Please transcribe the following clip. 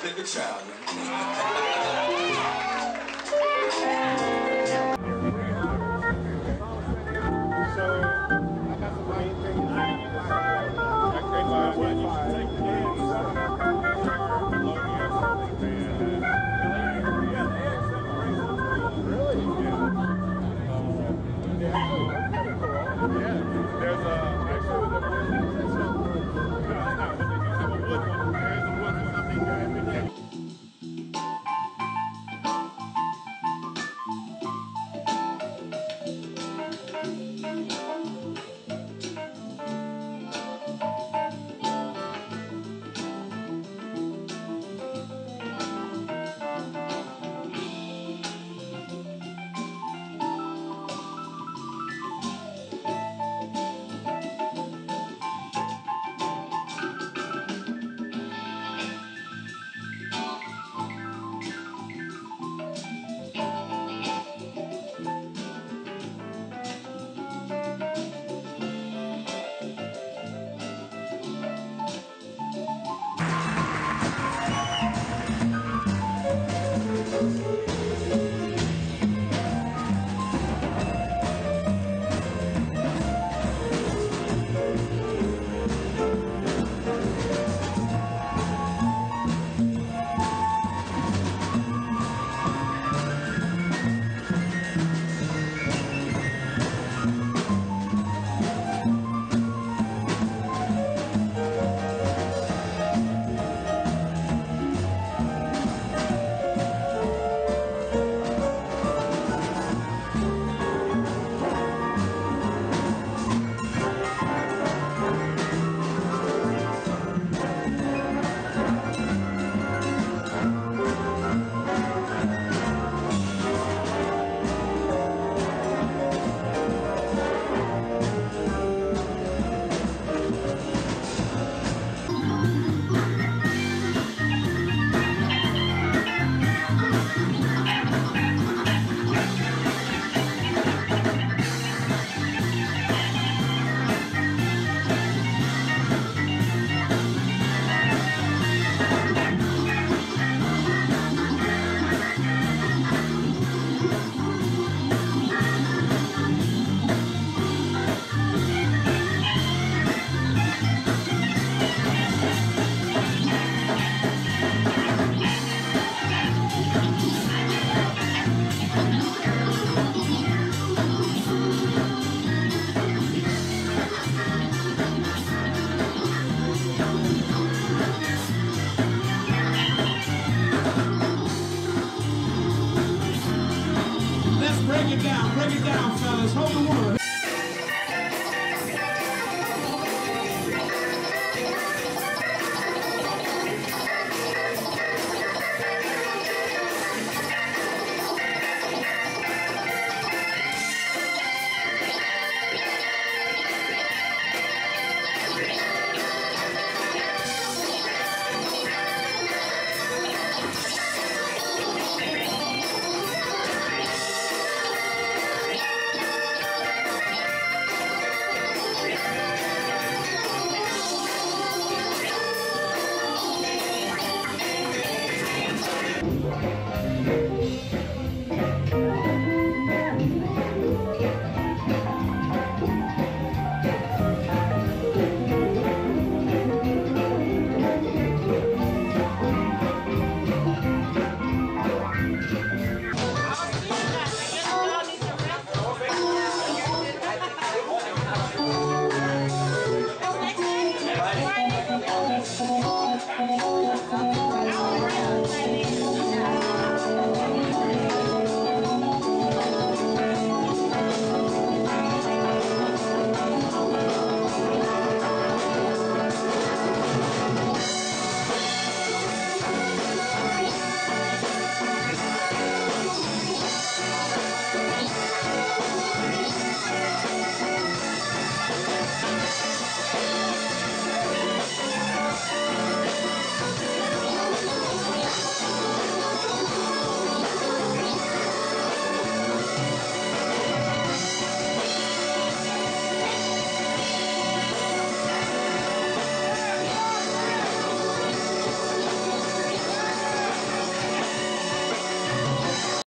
think a child. Down. Fellas. Hold the word.